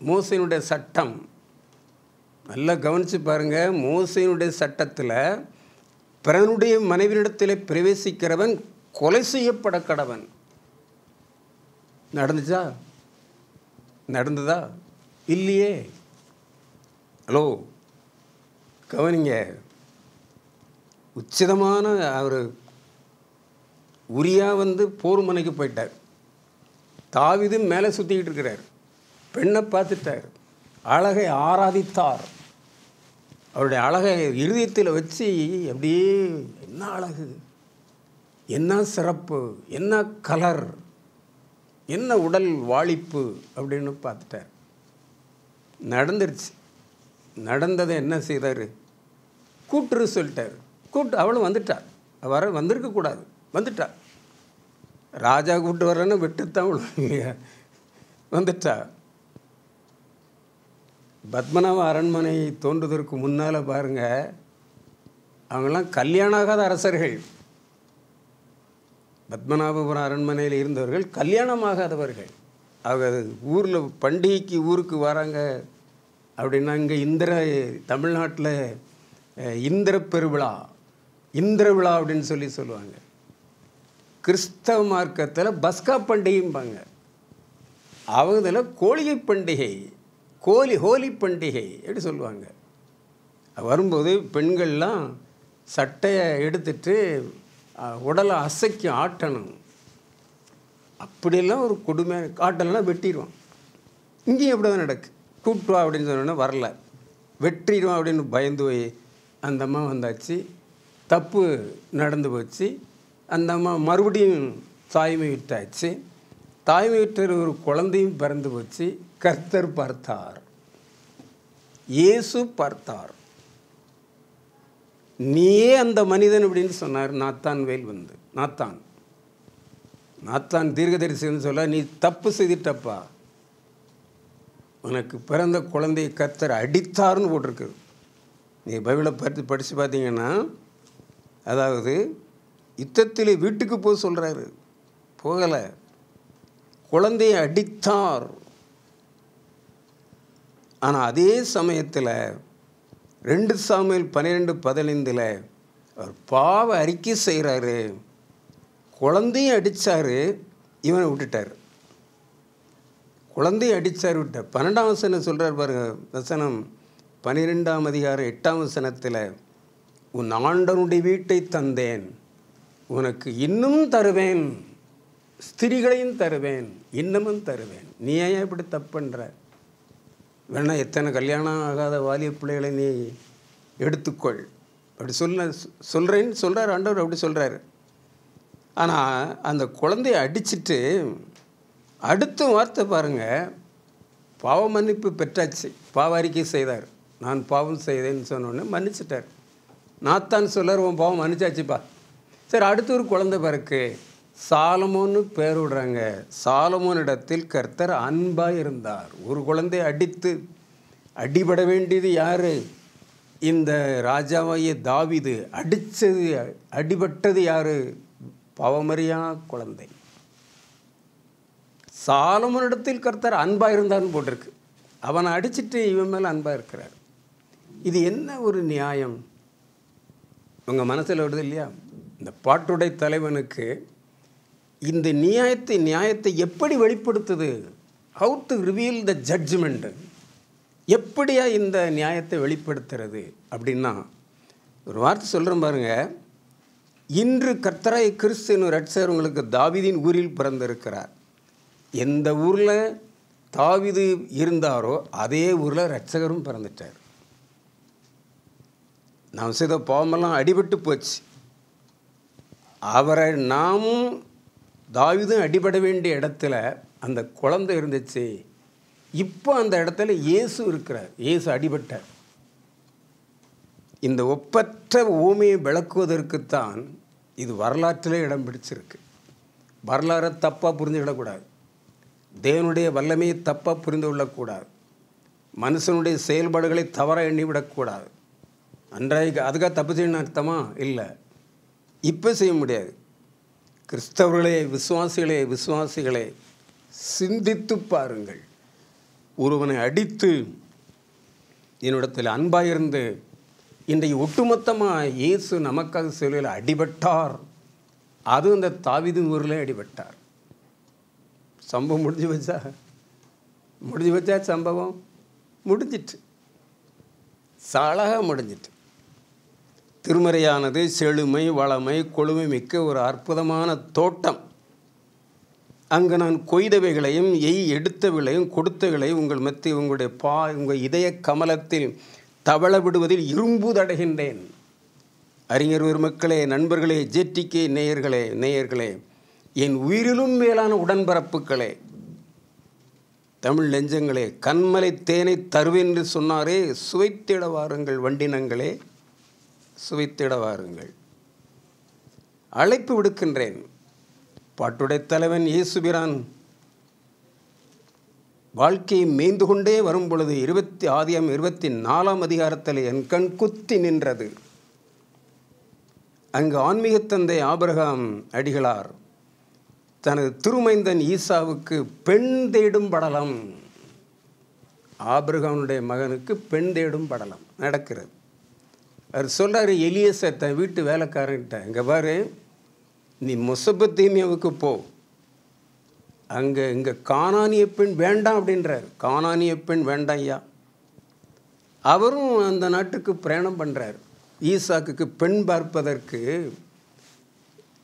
மோசனுடைய சட்டம் நல்லா கவனித்து பாருங்கள் மோசையினுடைய சட்டத்தில் பிறனுடைய மனைவியிடத்தில் பிரவேசிக்கிறவன் கொலை செய்யப்பட கடவன். நடந்துச்சா? நடந்ததா? இல்லையே. ஹலோ கவனிங்க. உச்சிதமான அவர் உரியா வந்து போர் மனைக்கு போயிட்டார். தாவிதும் மேலே சுற்றிக்கிட்டு இருக்கிறார். பெண்ணை பார்த்துட்டார். அழகை ஆராதித்தார். அவருடைய அழகை இருதயத்தில் வச்சு அப்படியே என்ன அழகு? என்ன சிறப்பு? என்ன கலர்? என்ன உடல் வாளிப்பு அப்படின்னு பார்த்துட்டார். நடந்துருச்சு. நடந்ததை என்ன செய்தார்? கூட்டுரு சொல்லிட்டார். கூட்டு அவளும் வந்துட்டார். வர வந்திருக்கக்கூடாது வந்துட்டா ராஜா கூட்டு வரேன்னு விட்டுத்தான் இல்லையா வந்துட்டா. பத்மநாப அரண்மனை தோன்றுவதற்கு முன்னால் பாருங்க அவங்கெல்லாம் கல்யாணம் ஆகாத அரசர்கள். பத்மநாபபுரம் அரண்மனையில் இருந்தவர்கள் கல்யாணமாகாதவர்கள். அவங்க ஊரில் பண்டிகைக்கு ஊருக்கு வராங்க அப்படின்னா இங்கே இந்திர தமிழ்நாட்டில் இந்திர பெருவிழா இந்திர விழா அப்படின்னு சொல்லி சொல்லுவாங்க. கிறிஸ்தவ மார்க்கத்தில் பஸ்கா பண்டிகைம்பாங்க. அவங்கதில் கோழிகை பண்டிகை. கோலி ஹோலி பண்டிகை எப்படி சொல்லுவாங்க. வரும்போது பெண்கள்லாம் சட்டையை எடுத்துட்டு உடலை அசைக்கும் ஆட்டணும். அப்படியெல்லாம் ஒரு கொடுமை ஆட்டெல்லாம் வெட்டிடுவான் இங்கேயும் எப்படி தான் நடக்கு. கூப்பிட்டு வா அப்படின்னு சொன்னோன்னே வரல. வெட்டிடுவான் அப்படின்னு பயந்து போய் அந்த அம்மா வந்தாச்சு. தப்பு நடந்து போச்சு. அந்த அம்மா மறுபடியும் தாய்மை விட்டாச்சு. தாய் விட்ட ஒரு குழந்தையும் பிறந்து போச்சு. கர்த்தர் பார்த்தார். இயேசு பார்த்தார். நீயே அந்த மனிதன் அப்படின்னு சொன்னார். நாத்தான் வேல் வந்து. நாத்தான். நாத்தான் தீர்க்கதரிசின்னு சொல்ல நீ தப்பு செய்துட்டப்பா. உனக்கு பிறந்த குழந்தையை கர்த்தர் அடித்தார்னு போட்டிருக்கு. நீ பைபிளை பற்றி படித்து பார்த்தீங்கன்னா அதாவது யுத்தத்திலே வீட்டுக்கு போக சொல்கிறாரு போகலை. குழந்தையை அடித்தார். ஆனால் அதே சமயத்தில் ரெண்டு சாமியல் பன்னிரெண்டு பதினைந்தில் அவர் பாவ அறிக்கை செய்கிறாரு குழந்தையும் அடித்தார் இவனை விட்டுட்டார். குழந்தையை அடித்தார் விட்டார் பன்னெண்டாம் வசனம் சொல்கிறார் பாருங்க வசனம் பன்னிரெண்டாம் அதிகாரம் எட்டாம் வசனத்தில் உன் ஆண்டனுடைய வீட்டை தந்தேன் உனக்கு இன்னும் தருவேன். ஸ்திரிகளையும் தருவேன் இன்னமும் தருவேன். நீ ஏன் இப்படி தப்புன்ற வேணா எத்தனை கல்யாணம் ஆகாத வாலிய பிள்ளைகளை நீ எடுத்துக்கொள். அப்படி சொல்ல சொல்கிறேன்னு சொல்கிறார் ஆண்டவர் அப்படி சொல்கிறாரு ஆனால் அந்த குழந்தைய அடிச்சிட்டு அடுத்த வார்த்தை பாருங்கள் பாவ மன்னிப்பு பெற்றாச்சு. பாவ அறிக்கை செய்தார். நான் பாவம் செய்தேன்னு சொன்னோன்னே மன்னிச்சிட்டார். நாத்தான் சொல்லார் உன் பாவம் மன்னிச்சாச்சுப்பா. சரி அடுத்து ஒரு குழந்தை பிறக்கு சாலமோன்னு பேர் விடுறாங்க. சாலமோனிடத்தில் கர்த்தர் அன்பாக இருந்தார் ஒரு குழந்தையை அடித்து அடிபட வேண்டியது யார்? இந்த ராஜாவாய தாவிது. அடித்தது அடிபட்டது யார்? பவமரியா குழந்தை. சாலமோனிடத்தில் கர்த்தர் அன்பாக இருந்தார்னு போட்டிருக்கு. அவனை அடிச்சிட்டு இவன் மேலே அன்பாக இருக்கிறார். இது என்ன ஒரு நியாயம்? உங்கள் மனசில் வருது இல்லையா? இந்த பாட்டுடை தலைவனுக்கு இந்த நியாயத்தை நியாயத்தை எப்படி வெளிப்படுத்துது? How to reveal the judgement எப்படியா இந்த நியாயத்தை வெளிப்படுத்துறது அப்படின்னா ஒரு வார்த்தை சொல்கிறேன் பாருங்கள் இன்று கர்த்தராய் கிறிஸ்துவின் ரட்சகர் உங்களுக்கு தாவிதின் ஊரில் பிறந்திருக்கிறார். எந்த ஊரில் தாவிது இருந்தாரோ அதே ஊரில் ரட்சகரும் பிறந்துட்டார். நாம் செய்த பாவமெல்லாம் அடிபட்டு போச்சு. அவரை நாமும் தாவிதும் அடிபட வேண்டிய இடத்துல அந்த குழந்தை இருந்துச்சு. இப்போ அந்த இடத்துல இயேசு இருக்கிறார். இயேசு அடிபட்டார். இந்த ஒப்பற்ற ஊமையை விளக்குவதற்குத்தான் இது வரலாற்றிலே இடம் பிடிச்சிருக்கு. வரலாறை தப்பாக புரிஞ்சுக்கிடக்கூடாது தேவனுடைய வல்லமையை தப்பாக புரிந்து கொள்ளக்கூடாது. மனுஷனுடைய செயல்பாடுகளை தவற எண்ணிவிடக்கூடாது. அன்றைக்கு அதுக்காக தப்பு செய்யணும் அர்த்தமா? இல்லை. இப்போ செய்ய முடியாது. கிறிஸ்தவர்களே விசுவாசிகளே விசுவாசிகளே சிந்தித்து பாருங்கள். ஒருவனை அடித்து என்னிடத்தில் அன்பாயிருந்து இன்றைக்கு ஒட்டுமொத்தமாக இயேசு நமக்காக சிலையில் அடிபட்டார். அது அந்த தாவிதின் ஊரில் அடிபட்டார். சம்பவம் முடிஞ்சு வச்சா முடிஞ்சு வச்சா சம்பவம்? முடிஞ்சிட்டு. சாலாக முடிஞ்சிட்டு. திருமறையானது செழுமை வளமை கொழுமை மிக்க ஒரு அற்புதமான தோட்டம். அங்கு நான் கொய்தவைகளையும் எய் எடுத்தவைகளையும் கொடுத்தவைகளையும் உங்கள் மத்திய உங்களுடைய பா உங்கள் இதய கமலத்தில் தவள விடுவதில் இரும்பு தடைகின்றேன். அறிஞர் பெருமக்களே நண்பர்களே ஜெட்டிக்கே நேயர்களே நேயர்களே என் உயிரிலும் மேலான உடன்பரப்புகளே தமிழ் நெஞ்சங்களே கண்மலை தேனை தருவேன் என்று சொன்னாரே சுவைத்திட வாருங்கள் வண்டினங்களே. சுவைத்திட வாருங்கள். அழைப்பு விடுக்கின்றேன். பாட்டுடை தலைவன் இயேசுபிரான். வாழ்க்கையை மேய்ந்து கொண்டே வரும் பொழுது இருபத்தி ஆதியம் இருபத்தி நாலாம் அதிகாரத்தில் என் கண் குத்தி நின்றது. அங்கு ஆன்மீக தந்தை ஆபிரகாம் அடிகளார் தனது திருமைந்தன் ஈசாவுக்கு பெண் தேடும் படலம். ஆபிரகாமுடைய மகனுக்கு பெண் தேடும் படலம் நடக்கிறது. அவர் சொல்கிறாரு எலியசர் தன் வீட்டு வேலைக்காரன்கிட்ட இங்கே பாரு நீ முசபத்தீமியாவுக்கு போ. அங்கே இங்கே காணானிய பெண் வேண்டாம் அப்படின்றார். காணானிய பெண் வேண்டாம் ஐயா. அவரும் அந்த நாட்டுக்கு பிரயாணம் பண்ணுறார் ஈசாக்குக்கு பெண் பார்ப்பதற்கு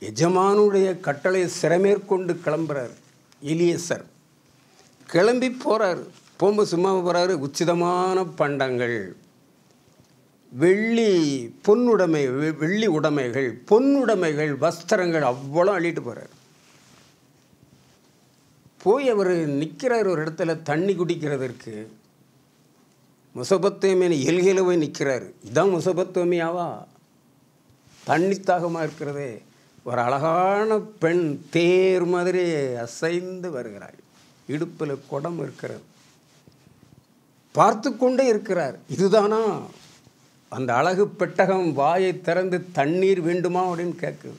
எஜமானுடைய கட்டளை சிறமேற்கொண்டு கிளம்புறார் எலியசர். கிளம்பி போகிறார் போகும்போது சும்மா போகிறாரு உச்சிதமான பண்டங்கள். வெள்ளி பொன்னுடைமை வெ- வெள்ளி உடைமைகள் பொன்னுடைமைகள் வஸ்திரங்கள் அவ்வளோ அள்ளிட்டு போகிறார் போய் அவர் நிற்கிறார் ஒரு இடத்துல தண்ணி குடிக்கிறதற்கு. முசபத்தோமியன் எல்கையில் நிற்கிறார் இதான் முசபத்துவமையாவா தண்ணி தாகமாக இருக்கிறதே. ஒரு அழகான பெண் தேர் மாதிரி அசைந்து வருகிறாள். இடுப்பில் குடம் இருக்கிறது. பார்த்து கொண்டே இருக்கிறார். இதுதானா? அந்த அழகு பெட்டகம் வாயை திறந்து தண்ணீர் வேண்டுமா அப்படின்னு கேட்குது.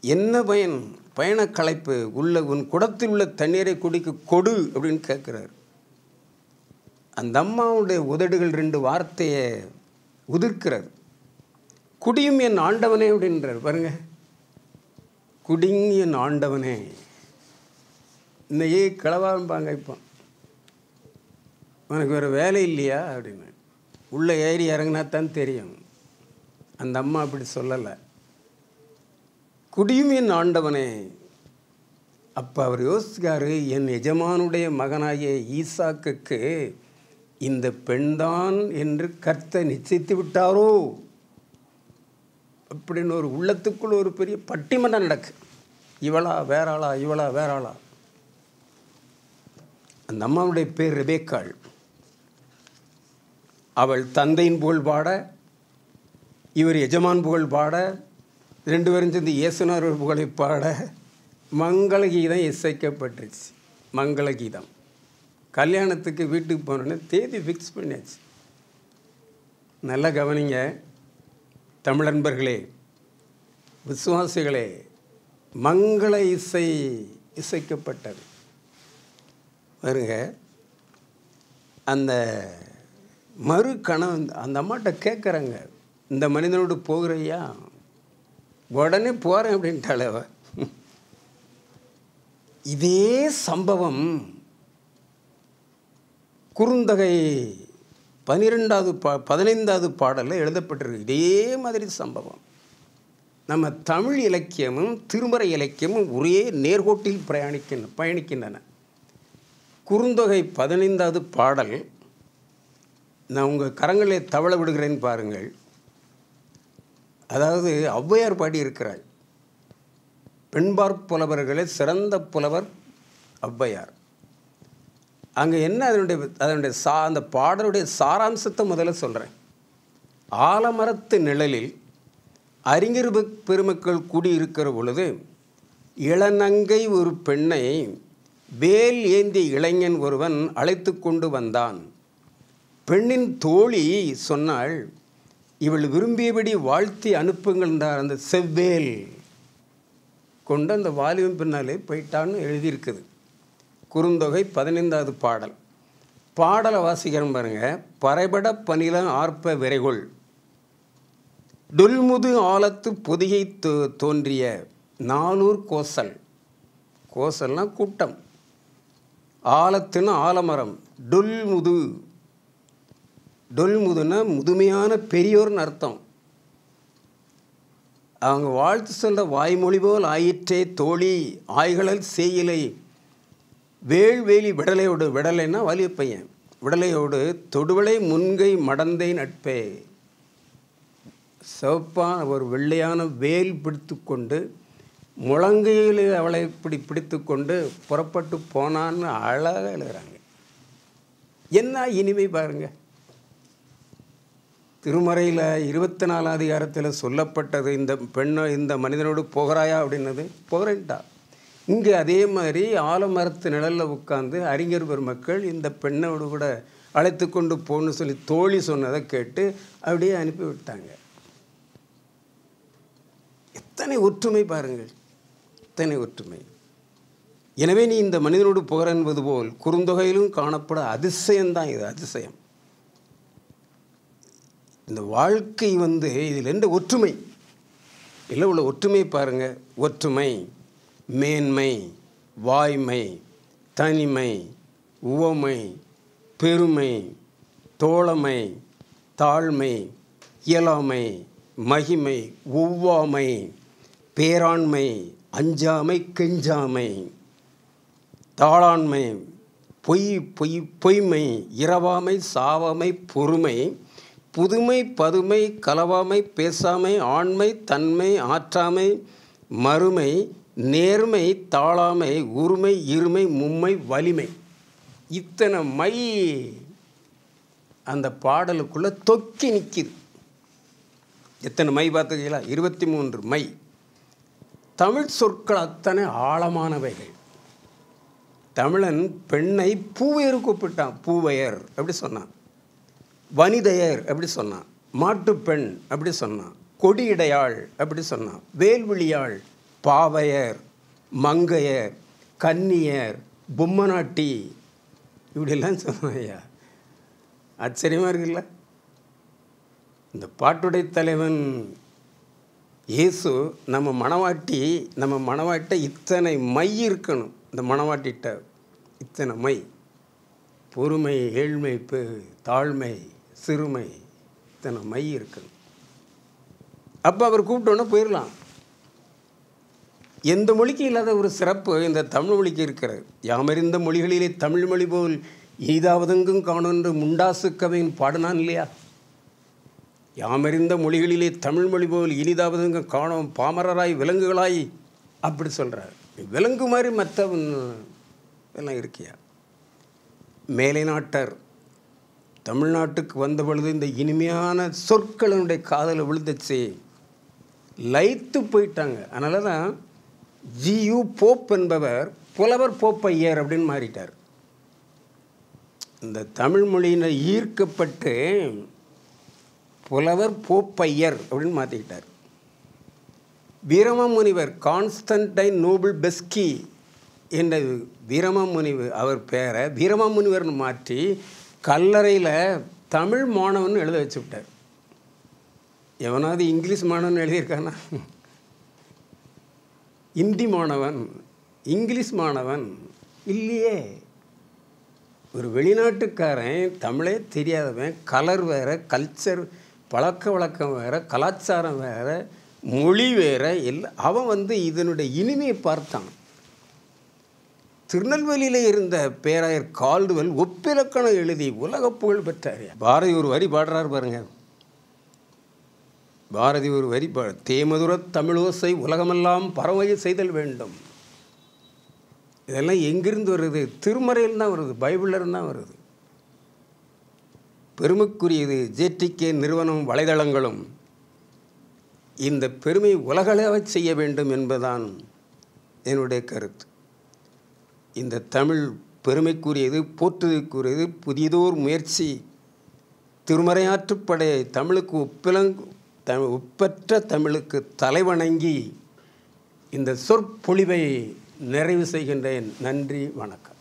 என்ன பயன்? பயணக் களைப்பு உள்ள உன் குடத்தில் உள்ள தண்ணீரை குடிக்க கொடு அப்படின்னு கேட்குறாரு. அந்த அம்மாவுடைய உதடுகள் ரெண்டு வார்த்தையை உதிர்க்கிறது. குடியும் என் ஆண்டவனே அப்படின்றார். பாருங்க. குடிங் என் ஆண்டவனே. இன்னையே கிளவாம்பாங்க இப்போ. உனக்கு வேறு வேலை இல்லையா அப்படின்னு. உள்ளே ஏறி இறங்கினா தான் தெரியும். அந்த அம்மா அப்படி சொல்லலை. குடியும் என் ஆண்டவனே. அப்போ அவர் யோசிக்காரு என் எஜமானுடைய மகனாகிய ஈசாக்குக்கு இந்த பெண்தான் என்று கர்த்த நிச்சயித்து விட்டாரோ? அப்படின்னு ஒரு உள்ளத்துக்குள் ஒரு பெரிய பட்டிமன்றம் நடக்கு. இவளா வேறாளா இவளா வேறாளா. அந்த அம்மாவுடைய பேர் ரெபேக்காள். அவள் தந்தையின் புகழ் பாட இவர் எஜமான் புகழ் பாட ரெண்டு பேரும் சேர்ந்து இயேசுனார் புகழை பாட மங்கள கீதம் இசைக்கப்பட்டுருச்சு மங்கள கீதம் கல்யாணத்துக்கு வீட்டுக்கு போனோடனே தேதி ஃபிக்ஸ் பண்ணியாச்சு. நல்லா கவனிங்க தமிழ் நண்பர்களே விசுவாசிகளே மங்கள இசை இசைக்கப்பட்டது. வருங்க அந்த மறு கணவன் அந்த அம்மாட்ட கேட்குறாங்க இந்த மனிதனோடு போகிறையா? உடனே போகிறேன் அப்படின்ட்டாள் அவ. இதே சம்பவம் குறுந்தகை பனிரெண்டாவது பா பதினைந்தாவது பாடலில் எழுதப்பட்டிருக்கு. இதே மாதிரி சம்பவம். நம்ம தமிழ் இலக்கியமும் திருமறை இலக்கியமும் ஒரே நேர்கோட்டில் பிரயாணிக்கின்ற பயணிக்கின்றன. குறுந்தொகை பதினைந்தாவது பாடல் நான் உங்கள் கரங்களை தவள விடுகிறேன் பாருங்கள். அதாவது ஔவையார் பாடி இருக்கிறாள் பெண்பார் புலவர்களே சிறந்த புலவர் ஔவையார். அங்கே என்ன அதனுடைய அதனுடைய சா அந்த பாடலுடைய சாராம்சத்தை முதல்ல சொல்கிறேன் ஆலமரத்து நிழலில் அறிஞர் பெருமக்கள் கூடியிருக்கிற பொழுது இளநங்கை ஒரு பெண்ணை வேல் ஏந்திய இளைஞன் ஒருவன் அழைத்து கொண்டு வந்தான். பெண்ணின் தோழி சொன்னாள் இவள் விரும்பியபடி வாழ்த்தி அனுப்புங்கள் என்றார் அந்த செவ்வேல். கொண்டு அந்த வாலிபம் பின்னாலே போயிட்டான்னு எழுதியிருக்குது. குறுந்தொகை பதினைந்தாவது பாடல். பாடலை வாசிக்கிறோம் பாருங்க பறைபட பனில ஆர்ப்ப விரைகுள். டொல்முது ஆலத்து பொதிகை தோ தோன்றிய நானூர் கோசல். கோசல்னால் கூட்டம். ஆலத்துன்னு ஆலமரம். டொல்முது டொல்முதுன்னா முதுமையான பெரியோர்னு அர்த்தம். அவங்க வாழ்த்து சொல்ல வாய்மொழி போல் ஆயிற்றே தோழி ஆய்களல் செய்யலை. வேள்வேலி விடலையோடு விடலைன்னா வலிய பையன். விடலையோடு தொடுவளை முன்கை மடந்தை நட்பே. சிவப்பான ஒரு வெள்ளையான வேல் பிடித்து கொண்டு முழங்கையில் அவளை இப்படி பிடித்து கொண்டு புறப்பட்டு போனான்னு அழகாக எழுதுகிறாங்க என்ன இனிமை பாருங்கள் திருமறையில் இருபத்தி நாலாம் அதிகாரத்தில் சொல்லப்பட்டது இந்த பெண்ணை இந்த மனிதனோடு புகறாயா அப்படின்னது புகரன்ட்டா இங்கே அதே மாதிரி ஆலமரத்து நிழலில் உட்காந்து அறிஞர் பெருமக்கள் இந்த பெண்ணோடு கூட அழைத்து கொண்டு போன்னு சொல்லி தோழி சொன்னதை கேட்டு அப்படியே அனுப்பி விட்டாங்க எத்தனை ஒற்றுமை பாருங்கள். எத்தனை ஒற்றுமை. எனவே நீ இந்த மனிதனோடு புகழ் என்பது போல் குறுந்தொகையிலும் காணப்பட அதிசயம்தான் இது அதிசயம். இந்த வாழ்க்கை வந்து இதில் எந்த ஒற்றுமை? இல்லை உள்ள ஒற்றுமை பாருங்க. ஒற்றுமை மேன்மை வாய்மை தனிமை உவமை பெருமை தோழமை தாழ்மை இயலாமை மகிமை ஒவ்வாமை பேராண்மை அஞ்சாமை கெஞ்சாமை தாளாண்மை பொய் பொய் பொய்மை இரவாமை சாவாமை பொறுமை புதுமை பதுமை கலவாமை பேசாமை ஆண்மை தன்மை ஆற்றாமை மறுமை நேர்மை தாளாமை உரிமை இருமை மும்மை வலிமை. இத்தனை மை அந்த பாடலுக்குள்ளே தொக்கி நிற்கிது எத்தனை மை பார்த்துக்கீங்களா இருபத்தி மூன்று மை. தமிழ் சொற்கள் அத்தனை ஆழமானவைகள். தமிழன் பெண்ணை பூவையர் கூப்பிட்டான். பூவையர் அப்படி சொன்னான். வனிதையர் அப்படி சொன்னான். மாட்டுப்பெண் அப்படி சொன்னான். கொடியிடையாள் அப்படி சொன்னான். வேல்விழியாள் பாவையர் மங்கையர் கன்னியர் பொம்மநாட்டி. இப்படிலாம் சொன்னான் ஐயா. ஆச்சரியமாக இருக்குல்ல? இந்த பாட்டுடை தலைவன் இயேசு நம்ம மணவாட்டி நம்ம மணவாட்ட இத்தனை மை இருக்கணும். இந்த மணவாட்டிட்ட இத்தனை மை. பொறுமை ஏழ்மை தாழ்மை. சிறுமை. இத்தனை மை இருக்குது. அப்போ அவர் கூப்பிட்டோன்னே போயிடலாம் எந்த மொழிக்கு இல்லாத ஒரு சிறப்பு இந்த தமிழ் மொழிக்கு இருக்கிறது. யாமறிந்த மொழிகளிலே தமிழ் மொழி போல் ஈதாவதெங்கும் காணும் என்று முண்டாசு கவின் பாடினான் இல்லையா? யாமறிந்த மொழிகளிலே தமிழ் மொழி போல் இனிதாவதெங்கும் காணும் பாமரராய் விலங்குகளாய். அப்படி சொல்கிறார் விலங்கு மாதிரி மற்ற எல்லாம் இருக்கியா? மேலை நாட்டர் தமிழ்நாட்டுக்கு வந்த பொழுது இந்த இனிமையான சொற்களினுடைய காதலை விழுந்துச்சு லைத்து போயிட்டாங்க. அதனால தான் ஜியு போப் என்பவர் புலவர் போப்பையர் அப்படின்னு மாறிட்டார். இந்த தமிழ் மொழியினர் ஈர்க்கப்பட்டு புலவர் போப்பையர் அப்படின்னு மாற்றிக்கிட்டார் வீரமாமுனிவர் கான்ஸ்டன்டைன் நோபல் பெஸ்கி என்ற வீரமாமுனிவர் அவர் பேரை வீரமாமுனிவர்னு மாற்றி கல்லறையில் தமிழ் மாணவன் எழுத வச்சு விட்டார். எவனாவது இங்கிலீஷ் மாணவன் எழுதியிருக்கானா? இந்தி மாணவன் இங்கிலீஷ் மாணவன் இல்லையே. ஒரு வெளிநாட்டுக்காரன் தமிழே தெரியாதவன் கலர் வேறு கல்ச்சர் பழக்க வழக்கம் வேறு கலாச்சாரம் வேறு மொழி வேறு எல்லாம் அவன் வந்து இதனுடைய இனிமையை பார்த்தான். திருநெல்வேலியில் இருந்த பேராயர் கால்டுவல் ஒப்பிலக்கணம் எழுதி உலக புகழ் பெற்றார். பாரதி ஒரு வரி பாடுறார் பாருங்க. பாரதி ஒரு வரி பா தேமதுர தமிழோசை உலகமெல்லாம் பரவகை செய்தல் வேண்டும். இதெல்லாம் எங்கிருந்து வருது? திருமறையில் தான் வருது பைபிளில் தான் வருது. பெருமைக்குரியது ஜேடிகே நிறுவனம் வலைதளங்களும் இந்த பெருமை உலகளவை செய்ய வேண்டும் என்பதுதான் என்னுடைய கருத்து. இந்த தமிழ் பெருமைக்குரியது போற்றுதற்குரியது புதியதோர் முயற்சி திருமறையாற்றுப்படை தமிழுக்கு ஒப்பிலங் தமிழ் ஒப்பற்ற தமிழுக்கு தலைவணங்கி இந்த சொற்பொழிவை நிறைவு செய்கின்றேன். நன்றி வணக்கம்.